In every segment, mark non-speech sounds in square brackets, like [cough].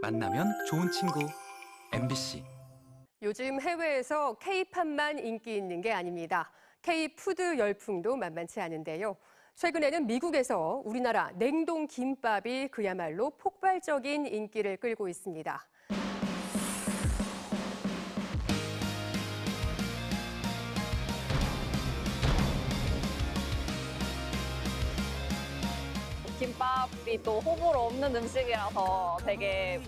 만나면 좋은 친구 MBC 요즘 해외에서 K-팝만 인기 있는 게 아닙니다. K-푸드 열풍도 만만치 않은데요. 최근에는 미국에서 우리나라 냉동 김밥이 그야말로 폭발적인 인기를 끌고 있습니다. 김밥이 또 호불호 없는 음식이라서 되게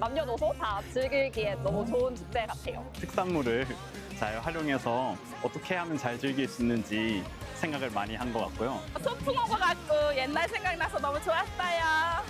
남녀노소 다 즐기기에 너무 좋은 축제 같아요. 특산물을 잘 활용해서 어떻게 하면 잘 즐길 수 있는지 생각을 많이 한 것 같고요. 소풍 먹어갖고 옛날 생각나서 너무 좋았어요.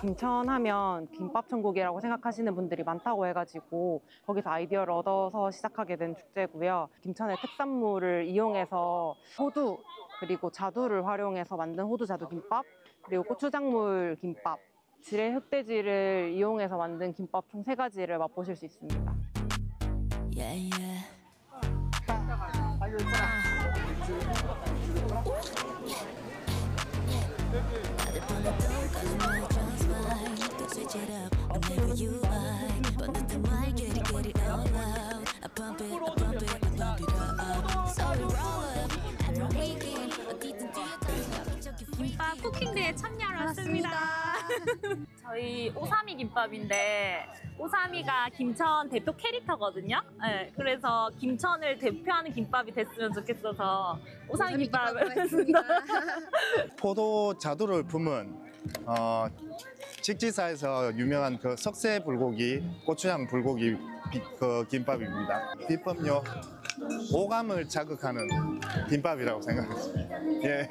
김천 하면 김밥 천국이라고 생각하시는 분들이 많다고 해가지고 거기서 아이디어를 얻어서 시작하게 된 축제고요. 김천의 특산물을 이용해서 호두 그리고 자두를 활용해서 만든 호두 자두 김밥 그리고 고추장물 김밥 지뢰 흑돼지를 이용해서 만든 김밥 총 세 가지를 맛보실 수 있습니다. Yeah, yeah. 나 switch it up whenever you like 번듯한 말 get it get it all out I pump it I pump it I pump it up So we roll up every weekend 어디든 뛰어다녀 김밥 쿠킹대에 참여를 했습니다. 저희 오사미 김밥인데 오사미가 김천 대표 캐릭터거든요. 네, 그래서 김천을 대표하는 김밥이 됐으면 좋겠어서 오사미 김밥을 했습니다. 포도 자두를 품은 어, 직지사에서 유명한 그 석쇠 불고기, 고추장 불고기 비- 그 김밥입니다. 비법요 오감을 자극하는 김밥이라고 생각했습니다. 예.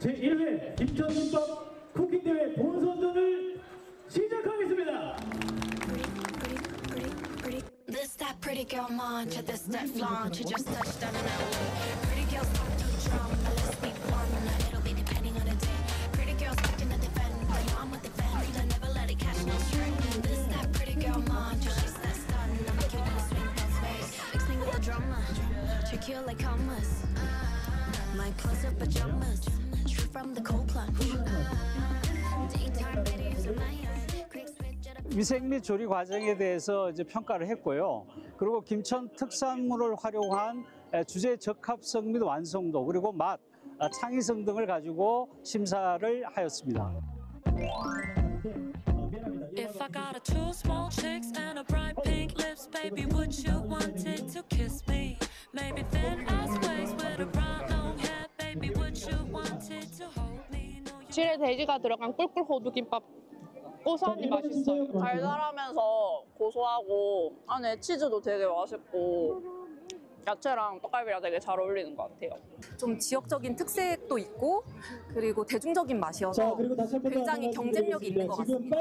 제1회 김천김밥 쿠킹대회 본선전을 시작하겠습니다. This that pretty girl mantra, this that flaunt You just touched on an outlet Pretty girls 위생 및 조리 과정에 대해서 이제 평가를 했고요. 그리고 김천 특산물을 활용한 에, 주제 적합성 및 완성도 그리고 맛, 아, 창의성 등을 가지고 심사를 하였습니다. Two small chicks and a bright pink lips, baby, would you wanted to kiss me? Maybe thin ass waist with a brown long hair, baby, would you wanted to hold me? No, you 지뢰 돼지가 들어간 꿀꿀 호두 김밥 고소하니 맛있어요. 달달하면서 고소하고 안에 치즈도 되게 맛있고 야채랑 떡갈비랑 되게 잘 어울리는 것 같아요. 좀 지역적인 특색도 있고 그리고 대중적인 맛이어서 굉장히 경쟁력이 있는 것 같습니다.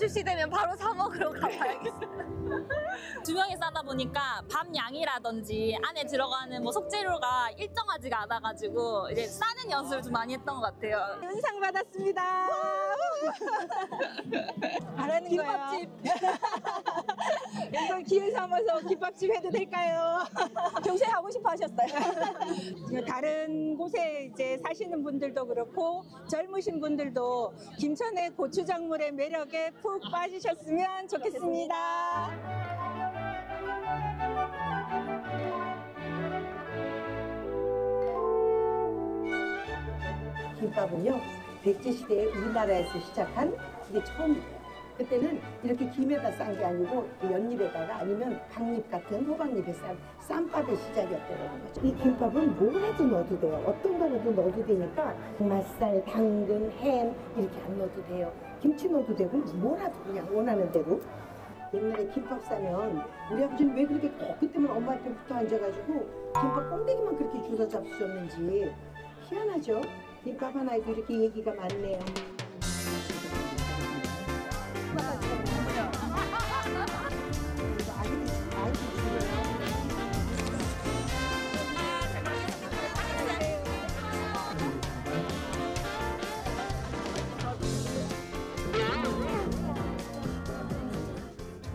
출시되면 바로 사 먹으러 가봐야겠어요. [laughs] 두 명이 싸다 보니까 밥 양이라든지 안에 들어가는 뭐 속재료가 일정하지가 않아가지고 이제 싸는 연습을 좀 많이 했던 것 같아요. 상 받았습니다. [laughs] 하라는 김밥집. [laughs] 이걸 기회 삼아서 김밥집 해도 될까요? 평소에 하고 싶어 하셨어요. 다른 곳에 이제 사시는 분들도 그렇고 젊으신 분들도 김천의 고추작물의 매력에 푹 빠지셨으면 좋겠습니다. 김밥은요 백제 시대에 우리나라에서 시작한 그게 처음이에요. 그때는 이렇게 김에다 싼 게 아니고 연잎에다가 아니면 박잎 같은 호박잎에 싼 쌈밥의 시작이었다는 거죠. 이 김밥은 뭘 해도 넣어도 돼요. 어떤 거라도 넣어도 되니까 맛살, 당근, 햄 이렇게 안 넣어도 돼요. 김치 넣어도 되고 뭐라도 그냥 원하는 대로. 옛날에 김밥 싸면 우리 아버지는 왜 그렇게 꼭 그때만 엄마 앞에 붙어 앉아가지고 김밥 꽁대기만 그렇게 주워 잡수셨는지 희한하죠? 김밥 하나에도 이렇게 얘기가 많네요.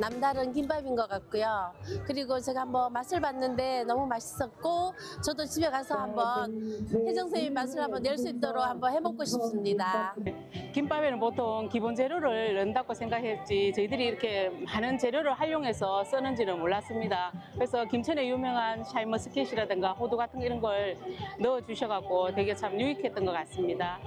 남다른 김밥인 것 같고요. 그리고 제가 한번 맛을 봤는데 너무 맛있었고 저도 집에 가서 한번 혜정 선생님 맛을 한번 낼 수 있도록 한번 해먹고 싶습니다. 김밥에는 보통 기본 재료를 넣는다고 생각했지 저희들이 이렇게 많은 재료를 활용해서 쓰는지는 몰랐습니다. 그래서 김천의 유명한 샤인머스켓이라든가 호두 같은 이런 걸 넣어 주셔갖고 되게 참 유익했던 것 같습니다.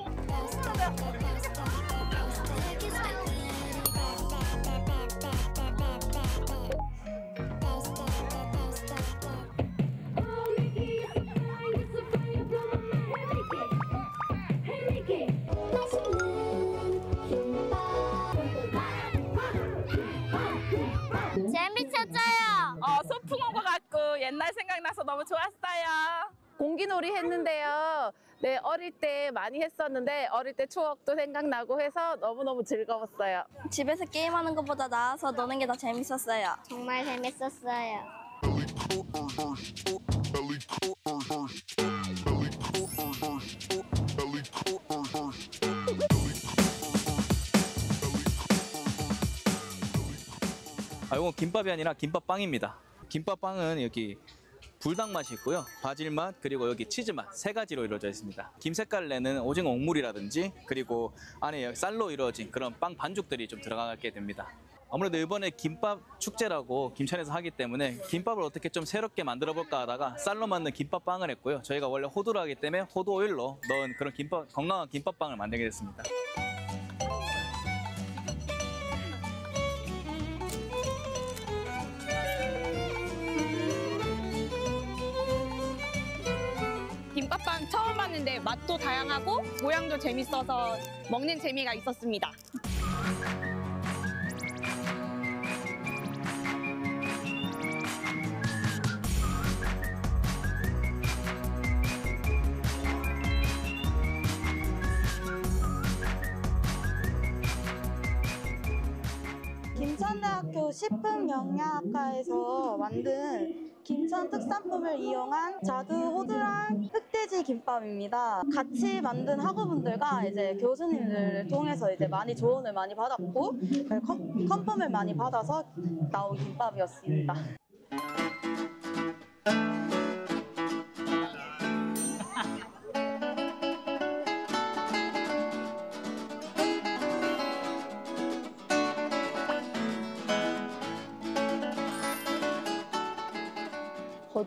재밌었어요. 어, 소풍 온 것 같고 옛날 생각나서 너무 좋았어요. 공기놀이 했는데요. 네, 어릴 때 많이 했었는데 어릴 때 추억도 생각나고 해서 너무너무 즐거웠어요. 집에서 게임하는 것보다 나와서 노는 게 더 재밌었어요. 정말 재밌었어요. 아, 이건 김밥이 아니라 김밥빵입니다. 김밥빵은 여기 불닭 맛이 있고요. 바질 맛 그리고 여기 치즈 맛 세 가지로 이루어져 있습니다. 김 색깔을 내는 오징어 옥물이라든지 그리고 안에 쌀로 이루어진 그런 빵 반죽들이 좀 들어가게 됩니다. 아무래도 이번에 김밥 축제라고 김천에서 하기 때문에 김밥을 어떻게 좀 새롭게 만들어 볼까 하다가 쌀로 만든 김밥빵을 했고요. 저희가 원래 호두를 하기 때문에 호두 오일로 넣은 그런 김밥 건강한 김밥빵을 만들게 됐습니다. 김밥빵 처음 봤는데 맛도 다양하고 모양도 재밌어서 먹는 재미가 있었습니다. 김천대학교 식품영양학과에서 만든 김천 특산품을 이용한 자두 호두랑 흑돼지 김밥입니다. 같이 만든 학우분들과 이제 교수님들을 통해서 이제 많이 조언을 많이 받았고 컨- 컨펌을 많이 받아서 나온 김밥이었습니다.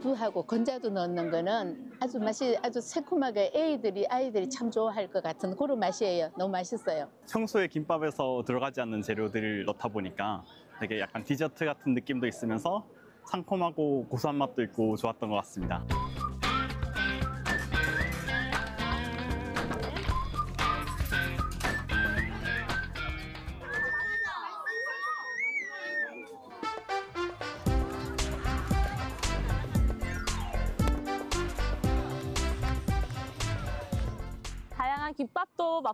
호두하고 건자두 넣는 거는 아주 맛이 아주 새콤하게 애들이 아이들이 참 좋아할 것 같은 그런 맛이에요. 너무 맛있어요. 평소에 김밥에서 들어가지 않는 재료들을 넣다 보니까 되게 약간 디저트 같은 느낌도 있으면서 상콤하고 고소한 맛도 있고 좋았던 것 같습니다.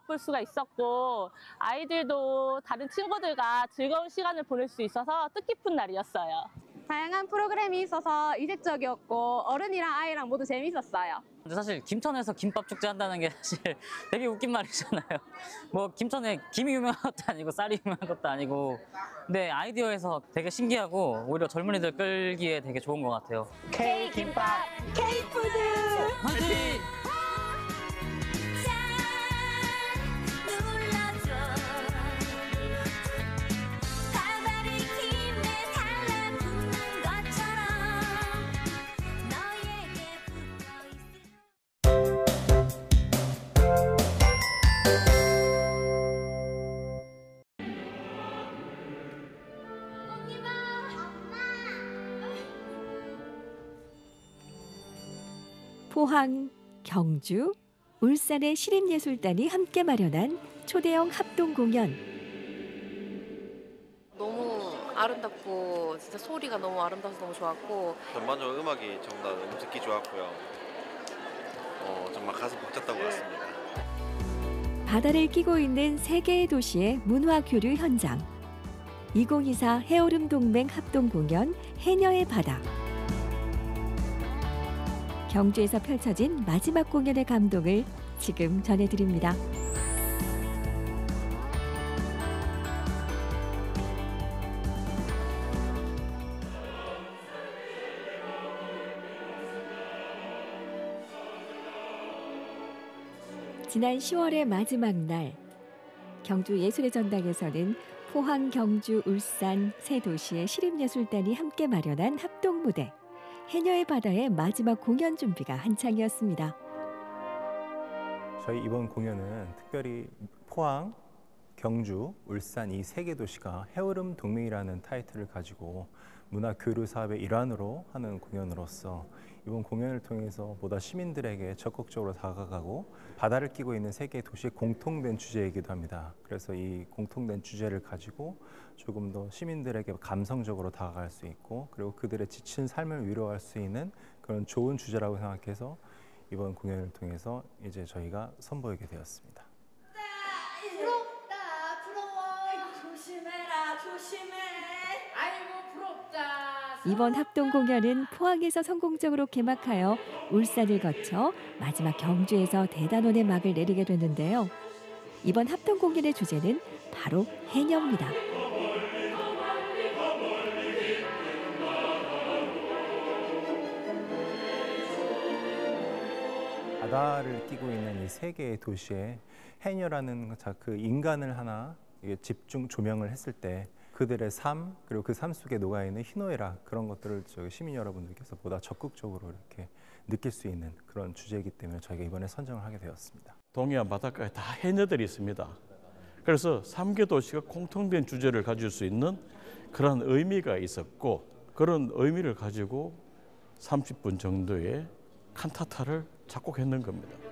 맛볼 수가 있었고 아이들도 다른 친구들과 즐거운 시간을 보낼 수 있어서 뜻깊은 날이었어요. 다양한 프로그램이 있어서 이색적이었고 어른이랑 아이랑 모두 재밌었어요. 근데 사실 김천에서 김밥 축제 한다는 게 사실 [laughs] 되게 웃긴 말이잖아요. 뭐 김천에 김이 유명한 것도 아니고 쌀이 유명한 것도 아니고 근데 아이디어에서 되게 신기하고 오히려 젊은이들 끌기에 되게 좋은 것 같아요. K 김밥, K 푸드. 화이팅! 포항, 경주, 울산의 시립예술단이 함께 마련한 초대형 합동 공연. 너무 아름답고 진짜 소리가 너무 아름다워서 너무 좋았고 전반적으로 음악이 다 너무 듣기 좋았고요. 어, 정말 가슴 벅찼던 것 같습니다. 바다를 끼고 있는 세 개의 도시의 문화 교류 현장. 2024 해오름 동맹 합동 공연 해녀의 바다. 경주에서 펼쳐진 마지막 공연의 감동을 지금 전해드립니다. 지난 10월의 마지막 날 경주 예술의 전당에서는 포항, 경주, 울산 세 도시의 시립예술단이 함께 마련한 합동 무대 해녀의 바다의 마지막 공연 준비가 한창이었습니다. 저희 이번 공연은 특별히 포항, 경주, 울산 이 세 개 도시가 해오름 동맹이라는 타이틀을 가지고 문화 교류 사업의 일환으로 하는 공연으로서 이번 공연을 통해서 보다 시민들에게 적극적으로 다가가고 바다를 끼고 있는 세개 도시의 공통된 주제이기도 합니다. 그래서 이 공통된 주제를 가지고 조금 더 시민들에게 감성적으로 다가갈 수 있고 그리고 그들의 지친 삶을 위로할 수 있는 그런 좋은 주제라고 생각해서 이번 공연을 통해서 이제 저희가 선보이게 되었습니다. 이번 합동 공연은 포항에서 성공적으로 개막하여 울산을 거쳐 마지막 경주에서 대단원의 막을 내리게 됐는데요. 이번 합동 공연의 주제는 바로 해녀입니다. 바다를 끼고 있는 이 세 개의 도시에 해녀라는 자- 그 인간을 하나 집중 조명을 했을 때 그들의 삶 그리고 그 삶 속에 녹아 있는 희노애락 그런 것들을 저희 시민 여러분들께서 보다 적극적으로 이렇게 느낄 수 있는 그런 주제이기 때문에 저희가 이번에 선정을 하게 되었습니다. 동해안 바닷가에 다 해녀들이 있습니다. 그래서 3개 도시가 공통된 주제를 가질 수 있는 그런 의미가 있었고 그런 의미를 가지고 30분 정도의 칸타타를 작곡했는 겁니다.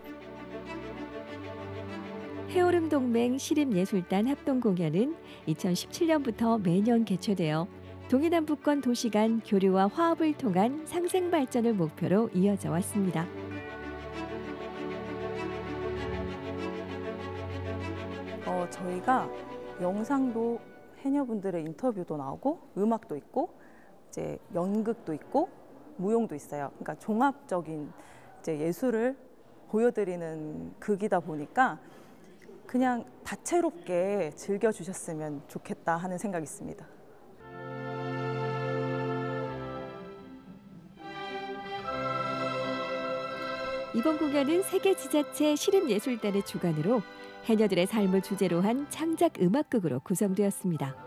해오름 동맹 시립예술단 합동 공연은 2017년부터 매년 개최되어 동해남북권 도시 간 교류와 화합을 통한 상생 발전을 목표로 이어져 왔습니다. 어, 저희가 영상도 해녀분들의 인터뷰도 나오고 음악도 있고 이제 연극도 있고 무용도 있어요. 그러니까 종합적인 이제 예술을 보여드리는 극이다 보니까 그냥 다채롭게 즐겨주셨으면 좋겠다 하는 생각이 있습니다. 이번 공연은 세계 지자체 시립예술단의 주관으로 해녀들의 삶을 주제로 한 창작 음악극으로 구성되었습니다.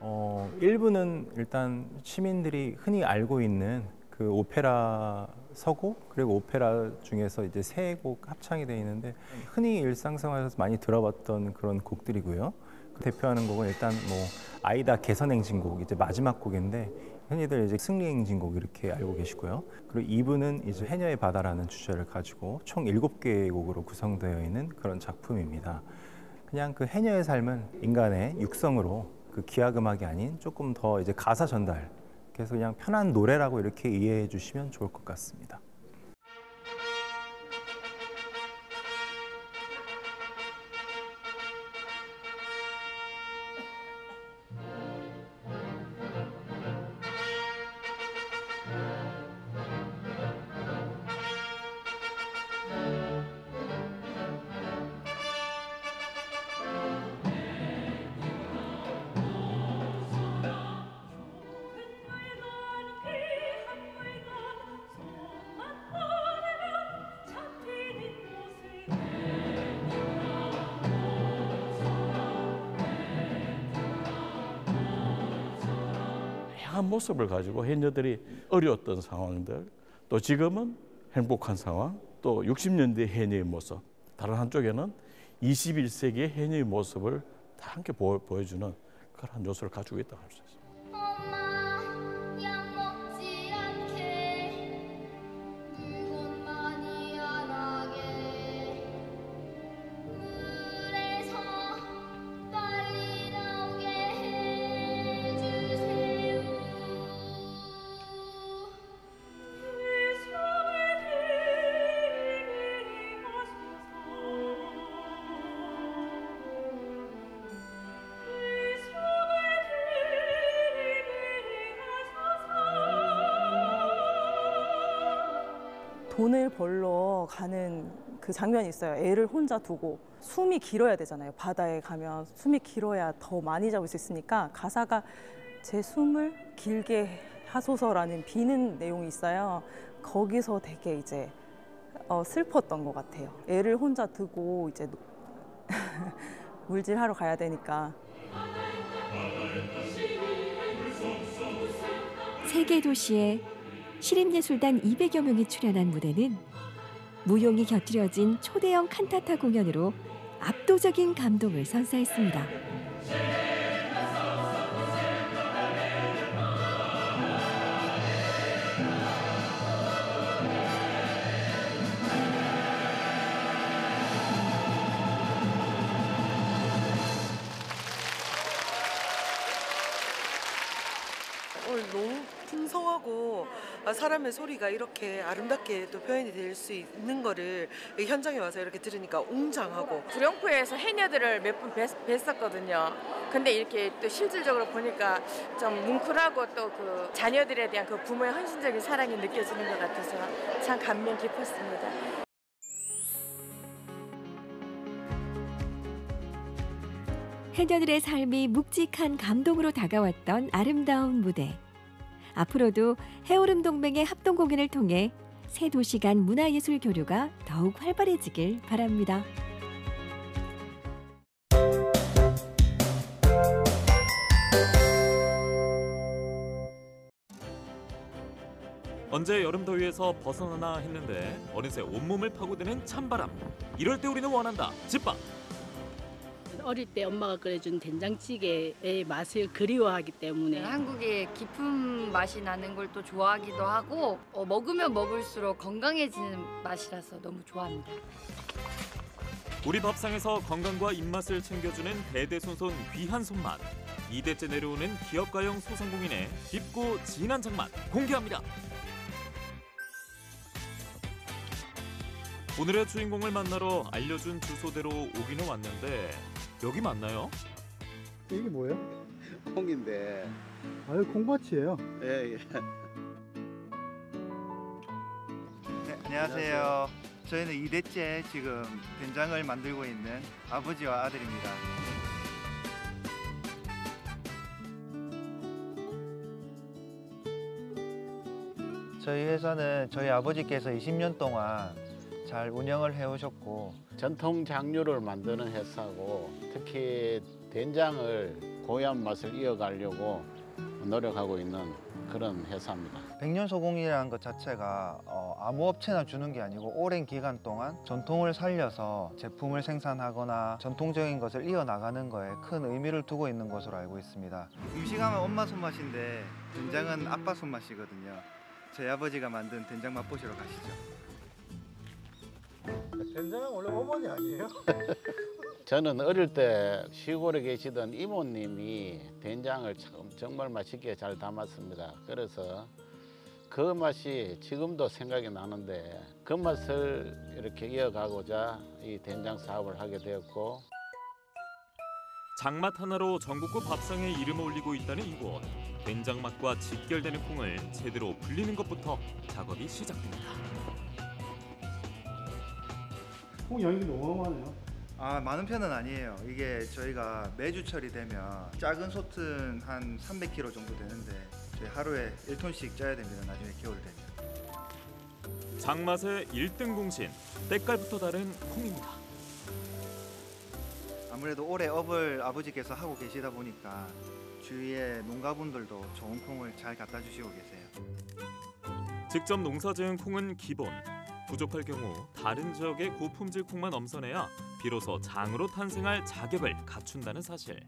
어, 일부는 일단 시민들이 흔히 알고 있는 그 오페라 서곡 그리고 오페라 중에서 이제 세 곡 합창이 되어 있는데 흔히 일상생활에서 많이 들어봤던 그런 곡들이고요. 대표하는 곡은 일단 뭐 아이다 개선행진곡 이제 마지막 곡인데 흔히들 이제 승리행진곡 이렇게 알고 계시고요. 그리고 2부는 이제 해녀의 바다라는 주제를 가지고 총 7개의 곡으로 구성되어 있는 그런 작품입니다. 그냥 그 해녀의 삶은 인간의 육성으로 그 기악 음악이 아닌 조금 더 이제 가사 전달 그래서 그냥 편한 노래라고 이렇게 이해해 주시면 좋을 것 같습니다. 다양한 모습을 가지고 해녀들이 어려웠던 상황들, 또 지금은 행복한 상황, 또 60년대 해녀의 모습, 다른 한쪽에는 21세기의 해녀의 모습을 다 함께 보, 보여주는 그런 요소를 가지고 있다고 할 수 있습니다. 벌러 가는 그 장면이 있어요. 애를 혼자 두고 숨이 길어야 되잖아요. 바다에 가면 숨이 길어야 더 많이 잡을 수 있으니까 가사가 제 숨을 길게 하소서라는 비는 내용이 있어요. 거기서 되게 이제 어, 슬펐던 것 같아요. 애를 혼자 두고 이제 노- [laughs] 물질하러 가야 되니까 세계 도시에 시립예술단 200여 명이 출연한 무대는 무용이 곁들여진 초대형 칸타타 공연으로 압도적인 감동을 선사했습니다. 풍성하고 아, 사람의 소리가 이렇게 아름답게 또 표현이 될 수 있는 거를 이 현장에 와서 이렇게 들으니까 웅장하고 구룡포에서 해녀들을 몇 분 뵀었거든요. 근데 이렇게 또 실질적으로 보니까 좀 뭉클하고 또 그 자녀들에 대한 그 부모의 헌신적인 사랑이 느껴지는 것 같아서 참 감명 깊었습니다. 해녀들의 삶이 묵직한 감동으로 다가왔던 아름다운 무대. 앞으로도 해오름 동맹의 합동 공연을 통해 새 도시 간 문화예술 교류가 더욱 활발해지길 바랍니다. 언제 여름 더위에서 벗어나나 했는데 어느새 온몸을 파고드는 찬바람. 이럴 때 우리는 원한다. 집밥. 어릴 때 엄마가 끓여준 된장찌개의 맛을 그리워하기 때문에 한국의 깊은 맛이 나는 걸 또 좋아하기도 하고 어, 먹으면 먹을수록 건강해지는 맛이라서 너무 좋아합니다. 우리 밥상에서 건강과 입맛을 챙겨주는 대대손손 귀한 손맛. 2대째 내려오는 기업가형 소상공인의 깊고 진한 장맛 공개합니다. 오늘의 주인공을 만나러 알려준 주소대로 오기는 왔는데 여기 맞나요? 이게 뭐예요? 콩인데 아유 콩밭이에요. 예, 예. 네, 안녕하세요. 저희는 2대째 지금 된장을 만들고 있는 아버지와 아들입니다. 저희 회사는 저희 아버지께서 20년 동안 잘 운영을 해오셨고 전통 장류를 만드는 회사고 특히 된장을 고유한 맛을 이어가려고 노력하고 있는 그런 회사입니다. 백년 소공이라는 것 자체가 어, 아무 업체나 주는 게 아니고 오랜 기간 동안 전통을 살려서 제품을 생산하거나 전통적인 것을 이어나가는 거에 큰 의미를 두고 있는 것으로 알고 있습니다. 음식하면 엄마 손맛인데 된장은 아빠 손맛이거든요. 저희 아버지가 만든 된장 맛보시러 가시죠. 된장은 원래 어머니 아니에요? [laughs] 저는 어릴 때 시골에 계시던 이모님이 된장을 참 정말 맛있게 잘 담았습니다. 그래서 그 맛이 지금도 생각이 나는데 그 맛을 이렇게 이어가고자 이 된장 사업을 하게 되었고 장맛 하나로 전국구 밥상에 이름을 올리고 있다는 이곳. 된장 맛과 직결되는 콩을 제대로 불리는 것부터 작업이 시작됩니다. 콩 양이 너무 많아요. 아 많은 편은 아니에요. 이게 저희가 매주 처리되면 작은 솥은 한 300kg 정도 되는데 저희 하루에 1톤씩 짜야 됩니다. 나중에 겨울 되면. 장맛의 1등 공신, 때깔부터 다른 콩입니다. 아무래도 오래 업을 아버지께서 하고 계시다 보니까 주위에 농가분들도 좋은 콩을 잘 갖다 주시고 계세요. 직접 농사 지은 콩은 기본. 부족할 경우 다른 지역의 고품질 콩만 엄선해야 비로소 장으로 탄생할 자격을 갖춘다는 사실.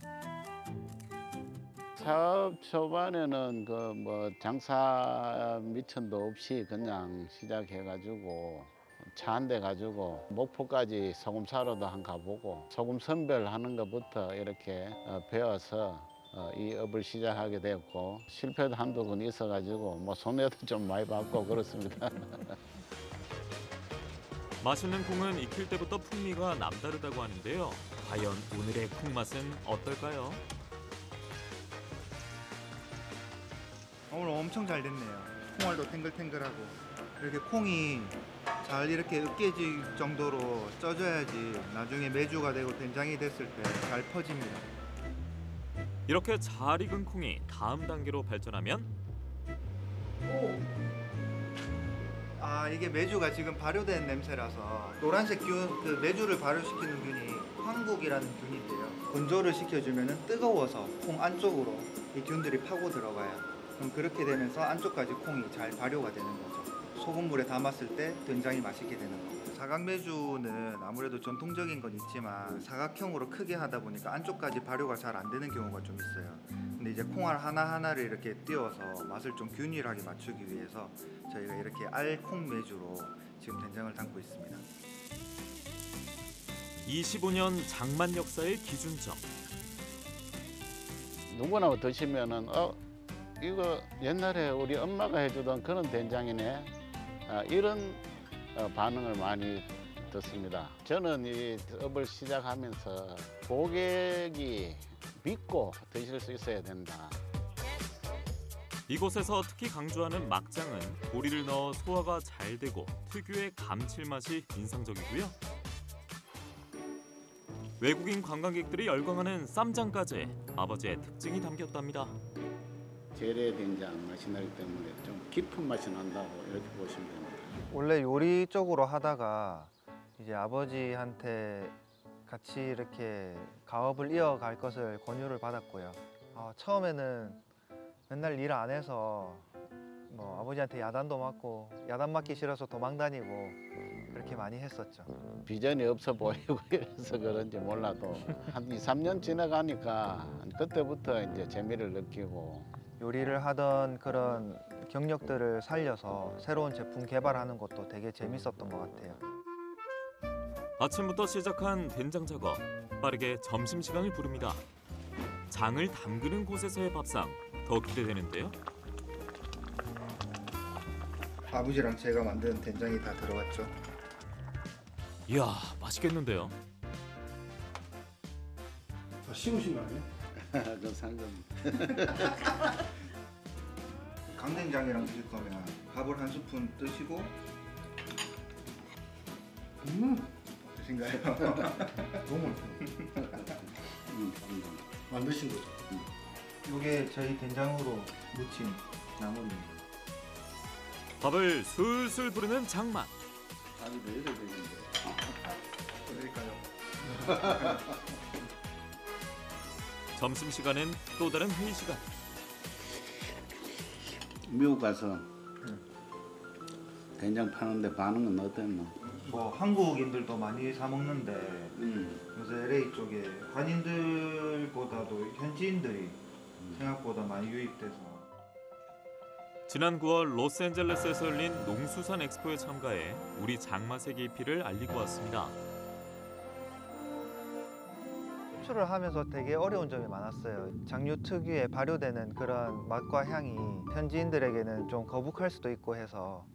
사업 초반에는 그 뭐 장사 미천도 없이 그냥 시작해가지고 차 한 대 가지고 목포까지 소금 사러도 한 가보고 소금 선별하는 것부터 이렇게 어, 배워서 어, 이 업을 시작하게 되었고 실패도 한두 번 있어가지고 뭐 손해도 좀 많이 받고 그렇습니다. [laughs] 맛있는 콩은 익힐 때부터 풍미가 남다르다고 하는데요. 과연 오늘의 콩 맛은 어떨까요? 오늘 엄청 잘 됐네요. 콩알도 탱글탱글하고 이렇게 콩이 잘 이렇게 으깨질 정도로 쪄줘야지 나중에 메주가 되고 된장이 됐을 때 잘 퍼집니다. 이렇게 잘 익은 콩이 다음 단계로 발전하면 아 이게 메주가 지금 발효된 냄새라서 노란색 균, 그 메주를 발효시키는 균이 황국이라는 균인데요. 건조를 시켜주면 뜨거워서 콩 안쪽으로 이 균들이 파고 들어가요. 그럼 그렇게 되면서 안쪽까지 콩이 잘 발효가 되는 거죠. 소금물에 담았을 때 된장이 맛있게 되는 겁니다. 사각메주는 아무래도 전통적인 건 있지만 사각형으로 크게 하다 보니까 안쪽까지 발효가 잘 안 되는 경우가 좀 있어요. 근데 이제 콩알 하나하나를 이렇게 띄워서 맛을 좀 균일하게 맞추기 위해서 저희가 이렇게 알콩 메주로 지금 된장을 담고 있습니다. 25년 장만 역사의 기준점. 누구나 드시면은 어 이거 옛날에 우리 엄마가 해주던 그런 된장이네 아, 이런 어, 반응을 많이 듣습니다. 저는 이 업을 시작하면서 고객이 믿고 드실 수 있어야 된다. 이곳에서 특히 강조하는 막장은 보리를 넣어 소화가 잘 되고 특유의 감칠맛이 인상적이고요. 외국인 관광객들이 열광하는 쌈장까지 아버지의 특징이 담겼답니다. 재래 된장 맛이 나기 때문에 좀 깊은 맛이 난다고 이렇게 보시면 됩니다. 원래 요리 쪽으로 하다가 이제 아버지한테 같이 이렇게 가업을 이어갈 것을 권유를 받았고요. 아, 처음에는 맨날 일 안 해서 뭐 아버지한테 야단도 맞고 야단 맞기 싫어서 도망 다니고 그렇게 많이 했었죠. 비전이 없어 보이고 [laughs] 이래서 그런지 몰라도 한 2, 3년 지나가니까 그때부터 이제 재미를 느끼고 요리를 하던 그런 경력들을 살려서 새로운 제품 개발하는 것도 되게 재밌었던 것 같아요. 아침부터 시작한 된장 작업 빠르게 점심 시간을 부릅니다. 장을 담그는 곳에서의 밥상 더 기대되는데요. 아버지랑 제가 만든 된장이 다 들어갔죠. 이야 맛있겠는데요. 다 씹으신 거 아니에요? [laughs] 그 상금. [laughs] 강된장이랑 드실 거면 밥을 한 스푼 뜨시고 음, 드신가요? [laughs] 너무 맛있어. 만드신 거죠? 이게 저희 된장으로 무친 나물입니다. 밥을 술술 부르는 장맛. 왜 이래 되는데? 드릴까요? 점심 시간엔 또 다른 회의 시간. 미국 가서 된장 파는데 반응은 어땠노? 뭐 한국인들도 많이 사 먹는데 음. 요새 LA 쪽에 한인들보다도 현지인들이 생각보다 많이 유입돼서 지난 9월 로스앤젤레스에서 열린 농수산 엑스포에 참가해 우리 장맛의 깊이를 알리고 왔습니다. 수출을 하면서 되게 어려운 점이 많았어요. 장류 특유의 발효되는 그런 맛과 향이 현지인들에게는 좀 거북할 수도 있고 해서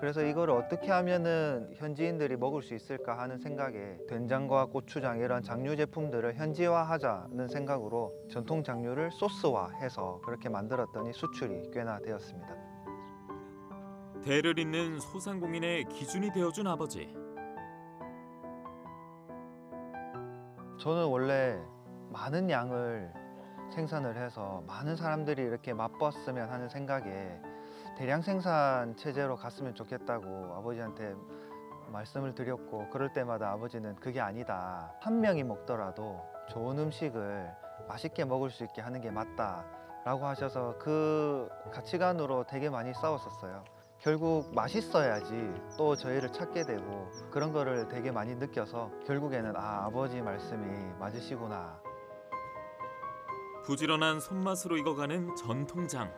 그래서 이거를 어떻게 하면은 현지인들이 먹을 수 있을까 하는 생각에 된장과 고추장 이런 장류 제품들을 현지화하자는 생각으로 전통 장류를 소스화해서 그렇게 만들었더니 수출이 꽤나 되었습니다. 대를 잇는 소상공인의 기준이 되어준 아버지. 저는 원래 많은 양을 생산을 해서 많은 사람들이 이렇게 맛봤으면 하는 생각에 대량 생산 체제로 갔으면 좋겠다고 아버지한테 말씀을 드렸고 그럴 때마다 아버지는 그게 아니다. 한 명이 먹더라도 좋은 음식을 맛있게 먹을 수 있게 하는 게 맞다 라고 하셔서 그 가치관으로 되게 많이 싸웠었어요. 결국 맛있어야지 또 저희를 찾게 되고 그런 거를 되게 많이 느껴서 결국에는 아 아버지 말씀이 맞으시구나 부지런한 손맛으로 익어가는 전통장.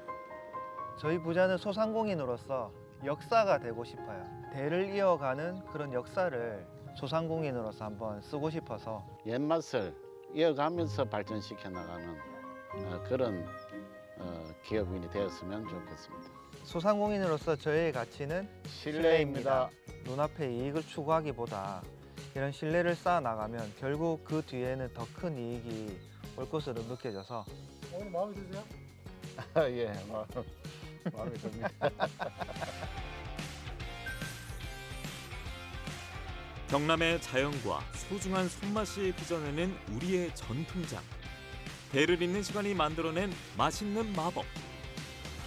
저희 부자는 소상공인으로서 역사가 되고 싶어요. 대를 이어가는 그런 역사를 소상공인으로서 한번 쓰고 싶어서 옛맛을 이어가면서 발전시켜 나가는 어, 그런 어, 기업인이 되었으면 좋겠습니다. 소상공인으로서 저희의 가치는 신뢰입니다. 눈앞의 이익을 추구하기보다 이런 신뢰를 쌓아 나가면 결국 그 뒤에는 더 큰 이익이 올 것으로 느껴져서 오늘 마음에 드세요? [laughs] 예, 마음, 마음에 듭니다. [laughs] 경남의 자연과 소중한 손맛이 빚어내는 우리의 전통장. 배를 잇는 시간이 만들어낸 맛있는 마법.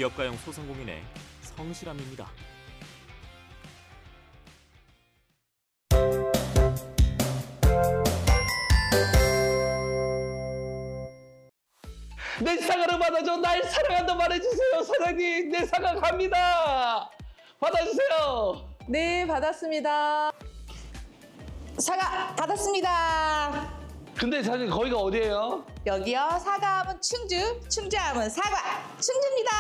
기업가형 소상공인의 성실함입니다. 내 사과를 받아줘 날 사랑한다 말해주세요 사장님 내 사과 갑니다 받아주세요 네, 받았습니다. 사과 받았습니다. 근데 사장님 거기가 어디예요? 여기요, 사과하면 충주, 충주하면 사과, 충주입니다.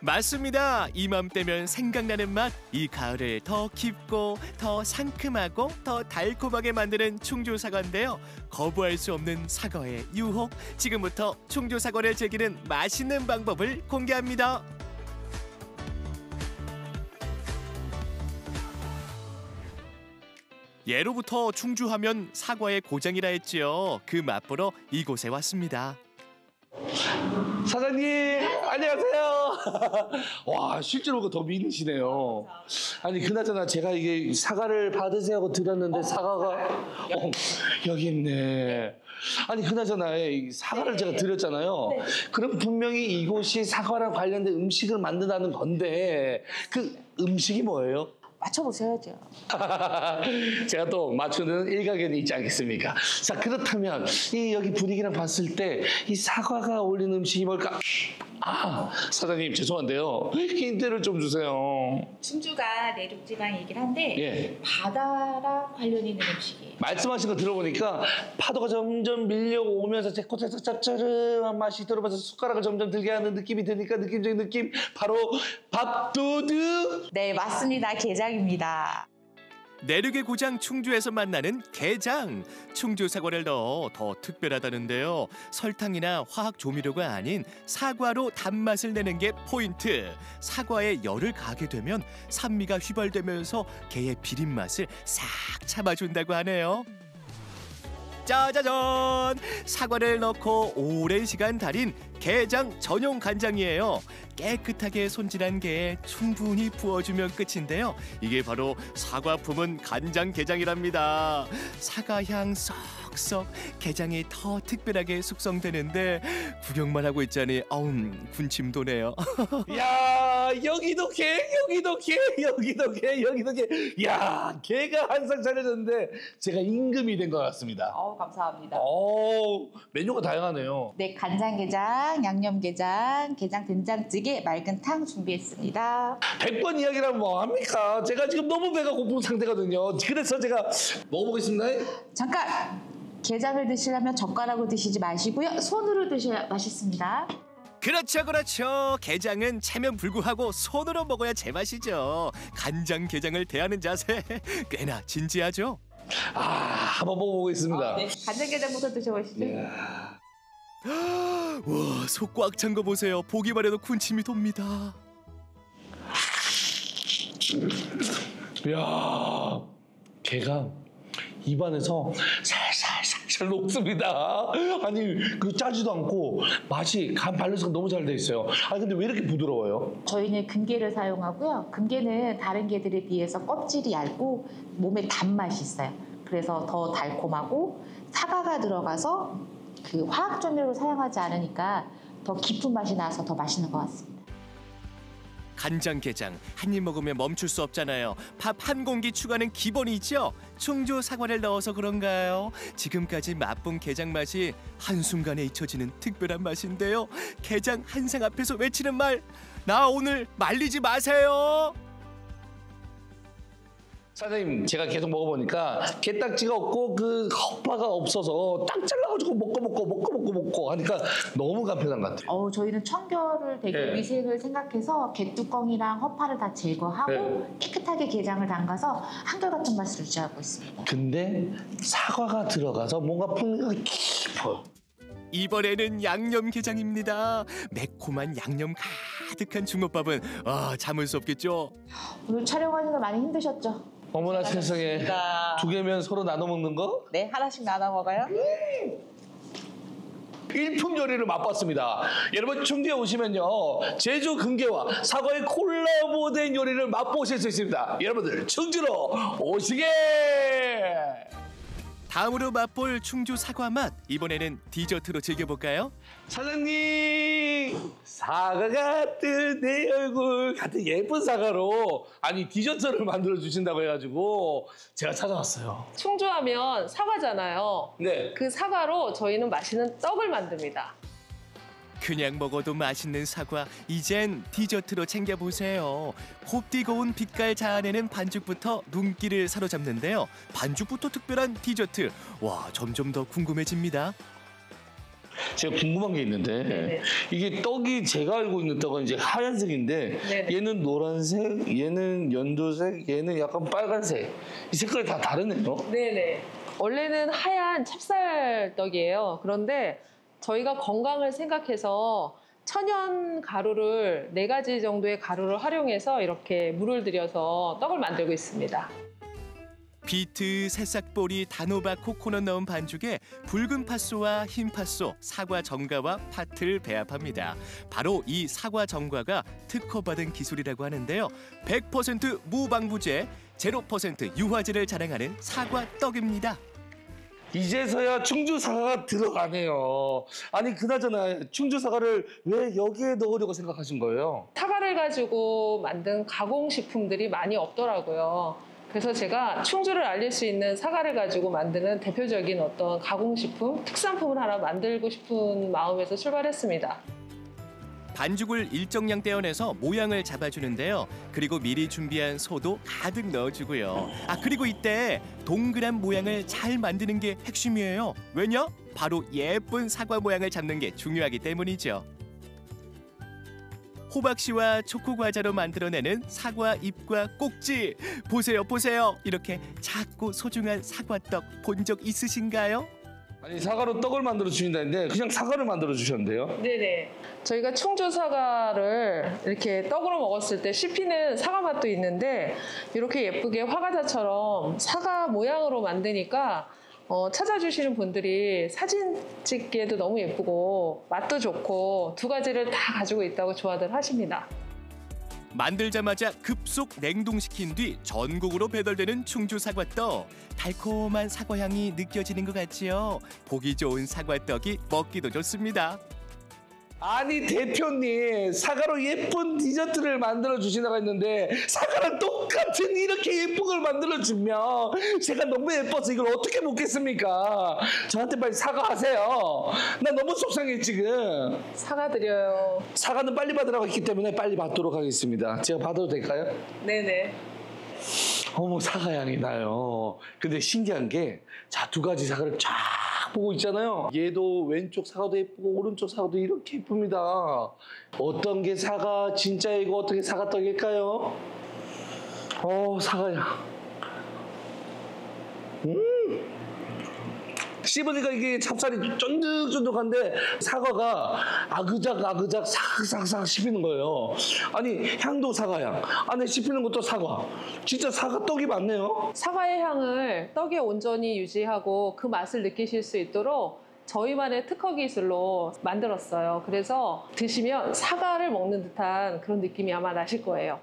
맞습니다. 이맘때면 생각나는 맛. 이 가을을 더 깊고 더 상큼하고 더 달콤하게 만드는 충주 사과인데요. 거부할 수 없는 사과의 유혹. 지금부터 충주 사과를 즐기는 맛있는 방법을 공개합니다. 예로부터 충주하면 사과의 고장이라 했지요. 그 맛보러 이곳에 왔습니다. 사장님 안녕하세요 [laughs] 와 실제로 더 미인이시네요 아니 그나저나 제가 이게 사과를 받으세요 하고 드렸는데 사과가 어, 여기 있네 아니 그나저나 이 사과를 제가 드렸잖아요 그럼 분명히 이곳이 사과랑 관련된 음식을 만든다는 건데 그 음식이 뭐예요? 맞춰보셔야죠. [laughs] 제가 또 맞추는 일가견이 있지 않겠습니까? 자 그렇다면 이 여기 분위기랑 봤을 때 이 사과가 어울리는 음식이 뭘까? 아 사장님 죄송한데요 힌트를 좀 주세요. 충주가 내륙 지방이긴 한데 예. 바다랑 관련 있는 음식이에요. 말씀하신 거 들어보니까 파도가 점점 밀려오면서 제 코에서 짭짤한 맛이 들어면서 숟가락을 점점 들게 하는 느낌이 드니까 느낌적인 느낌 바로 밥도둑. 네 맞습니다. 게장입니다. 내륙의 고장 충주에서 만나는 게장. 충주 사과를 넣어 더 특별하다는데요. 설탕이나 화학 조미료가 아닌 사과로 단맛을 내는 게 포인트. 사과에 열을 가게 되면 산미가 휘발되면서 게의 비린 맛을 싹 잡아준다고 하네요. 짜자잔! 사과를 넣고 오랜 시간 달인 게장 전용 간장이에요. 깨끗하게 손질한 게에 충분히 부어주면 끝인데요. 이게 바로 사과 품은 간장 게장이랍니다. 사과향 쏙 쏙 게장이 더 특별하게 숙성되는데 구경만 하고 있자니 아움 군침 도네요. [laughs] 야 여기도 개 여기도 개 여기도 개 여기도 개야 개가 한상 차려졌는데 제가 임금이 된 것 같습니다. 어 감사합니다. 오 메뉴가 다양하네요. 네 간장게장, 양념게장, 게장 된장찌개, 맑은 탕 준비했습니다. 100번 이야기라면 뭐합니까? 제가 지금 너무 배가 고픈 상태거든요. 그래서 제가 먹어보겠습니다. 잠깐 게장을 드시려면 젓가락으로 드시지 마시고요 손으로 드셔야 맛있습니다. 그렇죠, 그렇죠. 게장은 체면 불구하고 손으로 먹어야 제맛이죠. 간장 게장을 대하는 자세 [laughs] 꽤나 진지하죠. 아 한번 먹어보겠습니다. 네, 간장 게장부터 드셔보시죠. [gasps] 와, 속 꽉 찬 거 보세요. 보기만 해도 군침이 돕니다. 이야 개가 입안에서 살살살살 녹습니다. 아니 그 짜지도 않고 맛이 간 밸런스가 너무 잘 돼 있어요. 아니 근데 왜 이렇게 부드러워요? 저희는 금게를 사용하고요. 금게는 다른 게들에 비해서 껍질이 얇고 몸에 단맛이 있어요. 그래서 더 달콤하고 사과가 들어가서 그 화학 조미료를 사용하지 않으니까 더 깊은 맛이 나서 더 맛있는 것 같습니다. 간장게장 한 입 먹으면 멈출 수 없잖아요. 밥 한 공기 추가는 기본이죠. 충주 사과를 넣어서 그런가요? 지금까지 맛본 게장 맛이 한순간에 잊혀지는 특별한 맛인데요. 게장 한 상 앞에서 외치는 말. 나 오늘 말리지 마세요. 사장님 제가 계속 먹어보니까 게딱지가 없고 그 겉바가 없어서 딱 잘라가지고 먹고 먹고 먹고 먹고 먹고 하니까 너무 간편한 것 같아요. 어, 저희는 청결을 되게 네. 위생을 생각해서 게뚜껑이랑 허파를 다 제거하고 네. 깨끗하게 게장을 담가서 한결같은 맛을 유지하고 있습니다. 근데 사과가 들어가서 뭔가 풍미가 깊어요. 이번에는 양념게장입니다. 매콤한 양념 가득한 중어밥은 아 참을 수 없겠죠. 오늘 촬영하시느라 많이 힘드셨죠? 어머나 세상에 두 개면 서로 나눠 먹는 거? 네, 하나씩 나눠 먹어요. 일품 요리를 맛봤습니다. 여러분 충주에 오시면요 제주 금괴와 사과의 콜라보된 요리를 맛보실 수 있습니다. 여러분들 충주로 오시게. 다음으로 맛볼 충주 사과 맛 이번에는 디저트로 즐겨볼까요? 사장님 사과 같은 내 얼굴 같은 예쁜 사과로 아니 디저트를 만들어 주신다고 해가지고 제가 찾아왔어요. 충주하면 사과잖아요. 네. 그 사과로 저희는 맛있는 떡을 만듭니다. 그냥 먹어도 맛있는 사과 이젠 디저트로 챙겨보세요 곱디고 온 빛깔 자아내는 반죽부터 눈길을 사로잡는데요 반죽부터 특별한 디저트 와 점점 더 궁금해집니다 제가 궁금한 게 있는데 이게 떡이 제가 알고 있는 떡은 이제 하얀색인데 네네. 얘는 노란색, 얘는 연두색, 얘는 약간 빨간색 이 색깔이 다 다르네요. 네네. 원래는 하얀 찹쌀떡이에요. 그런데 저희가 건강을 생각해서 천연 가루를 네 가지 정도의 가루를 활용해서 이렇게 물을 들여서 떡을 만들고 있습니다. 비트, 새싹보리, 단호박, 코코넛 넣은 반죽에 붉은 팥소와 흰 팥소, 사과 정가와 팥을 배합합니다. 바로 이 사과 정가가 특허받은 기술이라고 하는데요. 100% 무방부제, 0% 유화제를 자랑하는 사과 떡입니다. 이제서야 충주 사과가 들어가네요. 아니 그나저나 충주 사과를 왜 여기에 넣으려고 생각하신 거예요? 사과를 가지고 만든 가공식품들이 많이 없더라고요. 그래서 제가 충주를 알릴 수 있는 사과를 가지고 만드는 대표적인 어떤 가공식품, 특산품을 하나 만들고 싶은 마음에서 출발했습니다. 반죽을 일정량 떼어내서 모양을 잡아주는데요. 그리고 미리 준비한 소도 가득 넣어주고요. 아 그리고 이때 동그란 모양을 잘 만드는 게 핵심이에요. 왜냐? 바로 예쁜 사과 모양을 잡는 게 중요하기 때문이죠. 호박씨와 초코 과자로 만들어내는 사과 잎과 꼭지 보세요 보세요 이렇게 작고 소중한 사과떡 본 적 있으신가요? 아니 사과로 떡을 만들어 주신다는데 그냥 사과를 만들어 주셨는데요? 네네. 저희가 충주 사과를 이렇게 떡으로 먹었을 때 씹히는 사과 맛도 있는데 이렇게 예쁘게 화과자처럼 사과 모양으로 만드니까 어, 찾아주시는 분들이 사진 찍기에도 너무 예쁘고 맛도 좋고 두 가지를 다 가지고 있다고 좋아들 하십니다. 만들자마자 급속 냉동시킨 뒤 전국으로 배달되는 충주 사과떡. 달콤한 사과향이 느껴지는 것 같지요? 보기 좋은 사과떡이 먹기도 좋습니다. 아니 대표님 사과로 예쁜 디저트를 만들어 주신다고 했는데 사과랑 똑같은 이렇게 예쁜 걸 만들어 주면 제가 너무 예뻐서 이걸 어떻게 먹겠습니까? 저한테 빨리 사과하세요. 나 너무 속상해 지금. 사과 드려요. 사과는 빨리 받으라고 했기 때문에 빨리 받도록 하겠습니다. 제가 받아도 될까요? 네네. 어머 사과 향이 나요. 근데 신기한 게 자 두 가지 사과를 쫙 보고 있잖아요. 얘도 왼쪽 사과도 예쁘고 오른쪽 사과도 이렇게 예쁩니다. 어떤 게 사과 진짜이고 어떻게 사과 떡일까요? 어 사과 향. 음. 씹으니까 이게 찹쌀이 쫀득쫀득한데 사과가 아그작 아그작 삭삭삭 씹히는 거예요. 아니 향도 사과향, 안에 씹히는 것도 사과. 진짜 사과 떡이 맞네요. 사과의 향을 떡에 온전히 유지하고 그 맛을 느끼실 수 있도록 저희만의 특허 기술로 만들었어요. 그래서 드시면 사과를 먹는 듯한 그런 느낌이 아마 나실 거예요.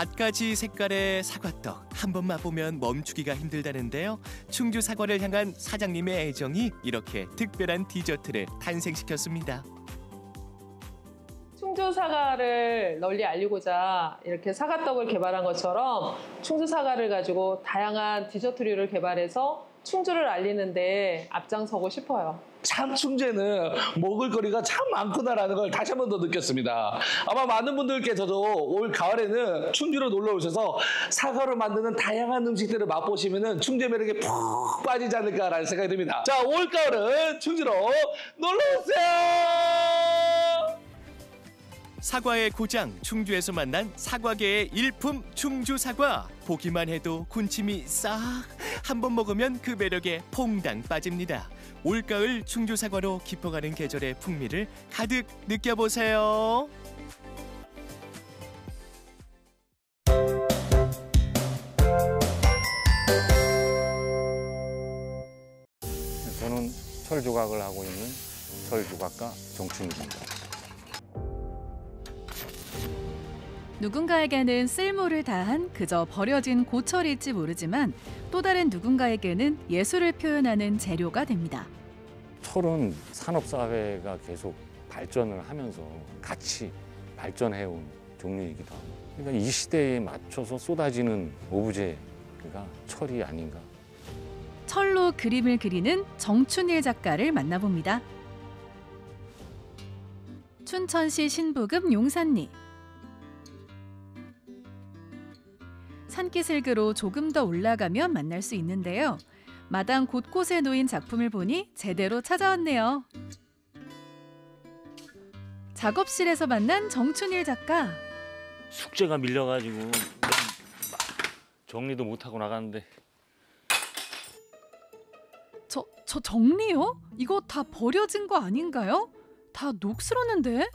갖가지 색깔의 사과떡 한 번 맛보면 멈추기가 힘들다는데요. 충주 사과를 향한 사장님의 애정이 이렇게 특별한 디저트를 탄생시켰습니다. 충주 사과를 널리 알리고자 이렇게 사과떡을 개발한 것처럼 충주 사과를 가지고 다양한 디저트류를 개발해서 충주를 알리는데 앞장서고 싶어요. 참 충주에는 먹을거리가 참 많구나라는 걸 다시 한 번 더 느꼈습니다. 아마 많은 분들께서도 올 가을에는 충주로 놀러 오셔서 사과로 만드는 다양한 음식들을 맛보시면 충주의 매력에 푹 빠지지 않을까라는 생각이 듭니다. 자, 올 가을은 충주로 놀러 오세요! 사과의 고장 충주에서 만난 사과계의 일품 충주 사과 보기만 해도 군침이 싹 한 번 먹으면 그 매력에 퐁당 빠집니다. 올가을 충주 사과로 깊어가는 계절의 풍미를 가득 느껴보세요. 저는 철 조각을 하고 있는 철 조각가 정춘입니다. 누군가에게는 쓸모를 다한 그저 버려진 고철일지 모르지만 또 다른 누군가에게는 예술을 표현하는 재료가 됩니다. 철은 산업 사회가 계속 발전을 하면서 같이 발전해온 종류이기도 하고 그러니까 이 시대에 맞춰서 쏟아지는 오브제가 철이 아닌가 철로 그림을 그리는 정춘일 작가를 만나봅니다. 춘천시 신부급 용산리 산기슭으로 조금 더 올라가면 만날 수 있는데요. 마당 곳곳에 놓인 작품을 보니 제대로 찾아왔네요. 작업실에서 만난 정춘일 작가. 숙제가 밀려가지고 막 정리도 못 하고 나갔는데 저, 저 정리요? 이거 다 버려진 거 아닌가요? 다 녹슬었는데?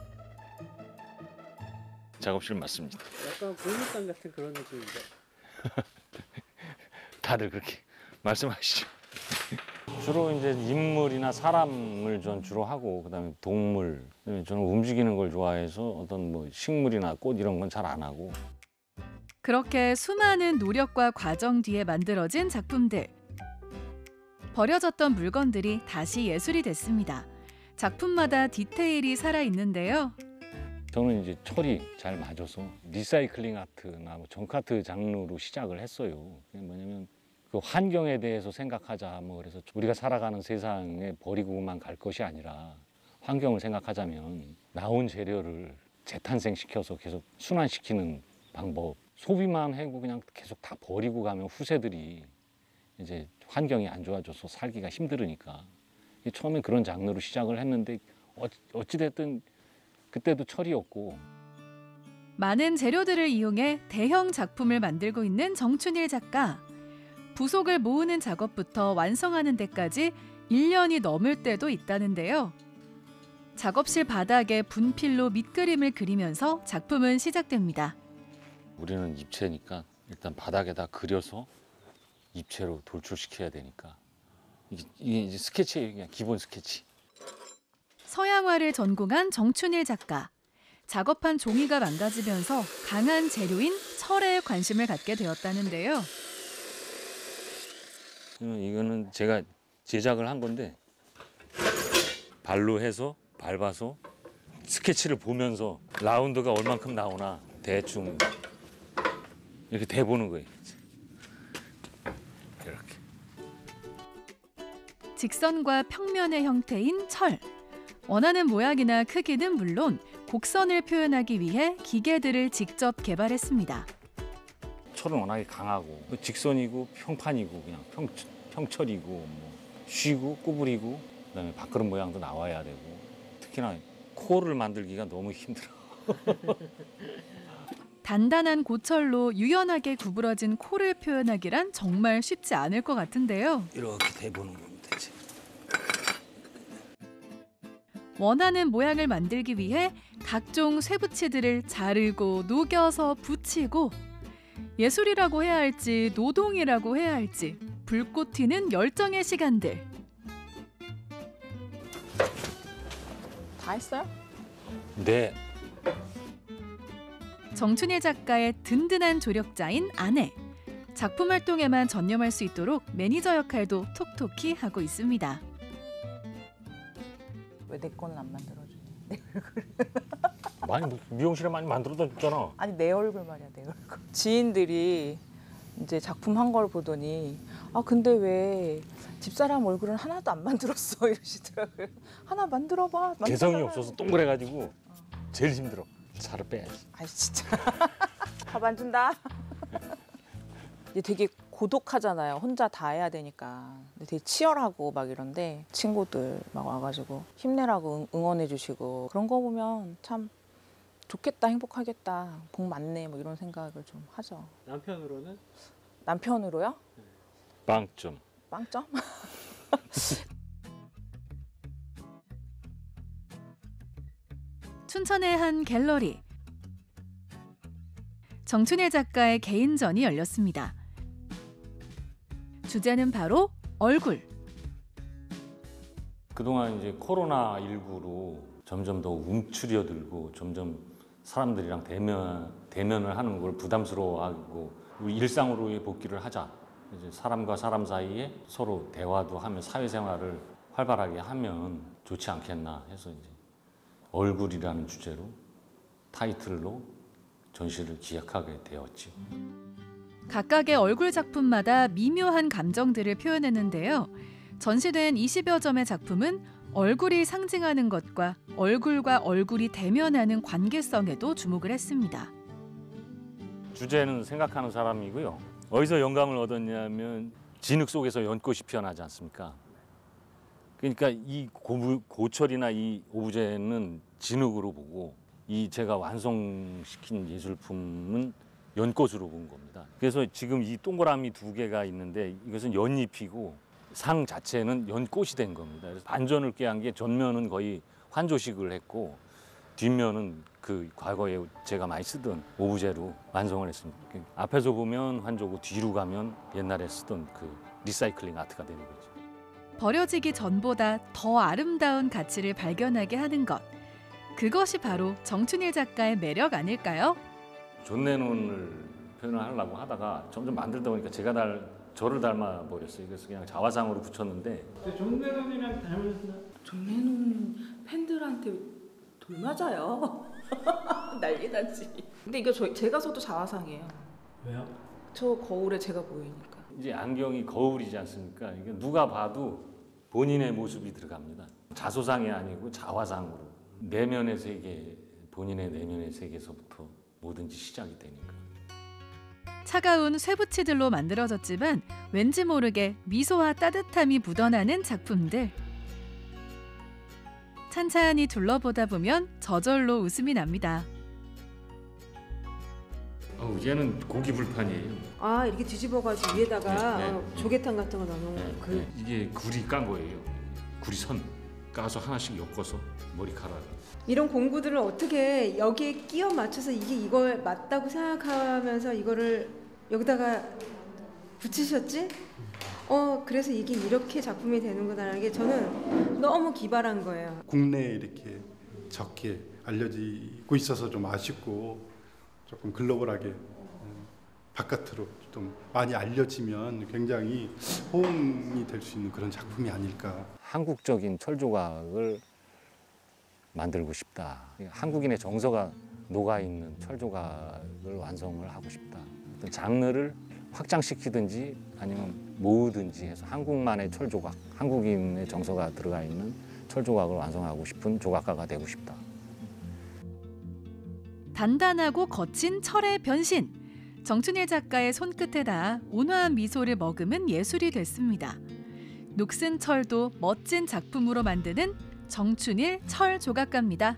작업실 맞습니다. 약간 공무상 같은 그런 느낌인데. [laughs] 다들 그렇게 말씀하시죠. 주로 이제 인물이나 사람을 전 주로 하고 그다음에 동물 그다음에 저는 움직이는 걸 좋아해서 어떤 뭐 식물이나 꽃 이런 건 잘 안 하고 그렇게 수많은 노력과 과정 뒤에 만들어진 작품들. 버려졌던 물건들이 다시 예술이 됐습니다. 작품마다 디테일이 살아 있는데요. 저는 이제 철이 잘 맞아서 리사이클링 아트나 뭐 정카트 장르로 시작을 했어요. 뭐냐면 그 환경에 대해서 생각하자 뭐 그래서 우리가 살아가는 세상에 버리고만 갈 것이 아니라 환경을 생각하자면 나온 재료를 재탄생시켜서 계속 순환시키는 방법 소비만 하고 그냥 계속 다 버리고 가면 후세들이 이제 환경이 안 좋아져서 살기가 힘들으니까 처음에 그런 장르로 시작을 했는데 어- 어찌됐든 그때도 철이었고 많은 재료들을 이용해 대형 작품을 만들고 있는 정춘일 작가. 부속을 모으는 작업부터 완성하는 데까지 1년이 넘을 때도 있다는데요. 작업실 바닥에 분필로 밑그림을 그리면서 작품은 시작됩니다. 우리는 입체니까 일단 바닥에다 그려서 입체로 돌출시켜야 되니까 이게, 이게 이제 스케치예요 그냥 기본 스케치 서양화를 전공한 정춘일 작가. 작업한 종이가 망가지면서 강한 재료인 철에 관심을 갖게 되었다는데요. 그러면 이거는 제가 제작을 한 건데 발로 해서 밟아서 스케치를 보면서 라운드가 얼만큼 나오나 대충 이렇게 대보는 거예요. 이렇게. 직선과 평면의 형태인 철. 원하는 모양이나 크기는 물론 곡선을 표현하기 위해 기계들을 직접 개발했습니다. 철은 워낙에 강하고 직선이고 평판이고 그냥 평, 평철이고 뭐 쉬고 구부리고 그다음에 밥그릇 모양도 나와야 되고 특히나 코를 만들기가 너무 힘들어. [laughs] 단단한 고철로 유연하게 구부러진 코를 표현하기란 정말 쉽지 않을 것 같은데요. 이렇게 대보는 겁니다. 이제. 원하는 모양을 만들기 위해 각종 쇠붙이들을 자르고 녹여서 붙이고 예술이라고 해야 할지 노동이라고 해야 할지 불꽃 튀는 열정의 시간들. 다 했어요? 네. 정춘일 작가의 든든한 조력자인 아내. 작품 활동에만 전념할 수 있도록 매니저 역할도 톡톡히 하고 있습니다. 왜 내 거는 안 만들어줘? 내 [laughs] 많이 뭐 미용실에 많이 만들어다 줬잖아. 아니 내 얼굴 말이야 내 얼굴. 지인들이 이제 작품 한 걸 보더니 아 근데 왜 집사람 얼굴은 하나도 안 만들었어 [laughs] 이러시더라고요. 하나 만들어봐. 만들어봐. 개성이 없어서 동그래가지고 제일 힘들어. 살을 빼야지. 아이 진짜. [laughs] 밥 안 준다. 이제 되게 고독하잖아요. 혼자 다 해야 되니까. 근데 되게 치열하고 막 이런데 친구들 막 와가지고 힘내라고 응, 응원해 주시고 그런 거 보면 참 좋겠다, 행복하겠다, 복 많네 뭐 이런 생각을 좀 하죠. 남편으로는 남편으로요? 빵점. 빵점? [laughs] 춘천의 한 갤러리. 정춘일 작가의 개인전이 열렸습니다. 주제는 바로 얼굴. 그동안 이제 코로나 19로 점점 더 움츠려들고 점점 사람들이랑 대면 대면을 하는 걸 부담스러워하고 일상으로의 복귀를 하자. 이제 사람과 사람 사이에 서로 대화도 하며 사회생활을 활발하게 하면 좋지 않겠나 해서 이제 얼굴이라는 주제로 타이틀로 전시를 기획하게 되었지. 각각의 얼굴 작품마다 미묘한 감정들을 표현했는데요. 전시된 20여 점의 작품은 얼굴이 상징하는 것과 얼굴과 얼굴이 대면하는 관계성에도 주목을 했습니다. 주제는 생각하는 사람이고요. 어디서 영감을 얻었냐면 진흙 속에서 연꽃이 피어나지 않습니까? 그러니까 이 고부, 고철이나 이 오브제는 진흙으로 보고 이 제가 완성시킨 예술품은 연꽃으로 본 겁니다. 그래서 지금 이 동그라미 두 개가 있는데 이것은 연잎이고 상 자체는 연꽃이 된 겁니다. 그래서 반전을 꾀한 게 전면은 거의 환조식을 했고 뒷면은 그 과거에 제가 많이 쓰던 오브제로 완성을 했습니다. 그 앞에서 보면 환조고 뒤로 가면 옛날에 쓰던 그 리사이클링 아트가 되는 거죠. 버려지기 전보다 더 아름다운 가치를 발견하게 하는 것. 그것이 바로 정춘일 작가의 매력 아닐까요? 존레논을 표현을 하려고 하다가 점점 만들다 보니까 제가 달 저를 닮아 버렸어요. 그래서 그냥 자화상으로 붙였는데 존 레논이랑 닮으셨나? 존 레논 팬들한테 돌 맞아요. [laughs] 난리 났지. 근데 이거 저, 제가 써도 자화상이에요. 왜요? 저 거울에 제가 보이니까. 이제 안경이 거울이지 않습니까? 이게 누가 봐도 본인의 모습이 들어갑니다. 자소상이 아니고 자화상으로 내면의 세계, 본인의 내면의 세계에서부터 뭐든지 시작이 되니까. 차가운 쇠붙이들로 만들어졌지만 왠지 모르게 미소와 따뜻함이 묻어나는 작품들. 찬찬히 둘러보다 보면 저절로 웃음이 납니다. 어, 얘는 고기 불판이에요. 아 이렇게 뒤집어가지고 위에다가 네, 네. 어, 조개탕 같은 거 넣는 그 네, 이게 구리 깐 거예요. 구리 선 까서 하나씩 엮어서 머리카락. 이런 공구들을 어떻게 여기에 끼워 맞춰서 이게 이걸 맞다고 생각하면서 이거를 여기다가 붙이셨지? 어 그래서 이게 이렇게 작품이 되는구나라는 게 저는 너무 기발한 거예요. 국내에 이렇게 적게 알려지고 있어서 좀 아쉽고 조금 글로벌하게 음, 바깥으로 좀 많이 알려지면 굉장히 호응이 될 수 있는 그런 작품이 아닐까. 한국적인 철조각을 만들고 싶다. 한국인의 정서가 녹아 있는 철조각을 완성을 하고 싶다. 어떤 장르를 확장시키든지 아니면 모으든지 해서 한국만의 철조각, 한국인의 정서가 들어가 있는 철조각을 완성하고 싶은 조각가가 되고 싶다. 단단하고 거친 철의 변신. 정춘일 작가의 손끝에다 온화한 미소를 머금은 예술이 됐습니다. 녹슨 철도 멋진 작품으로 만드는 정춘일 철 조각가입니다.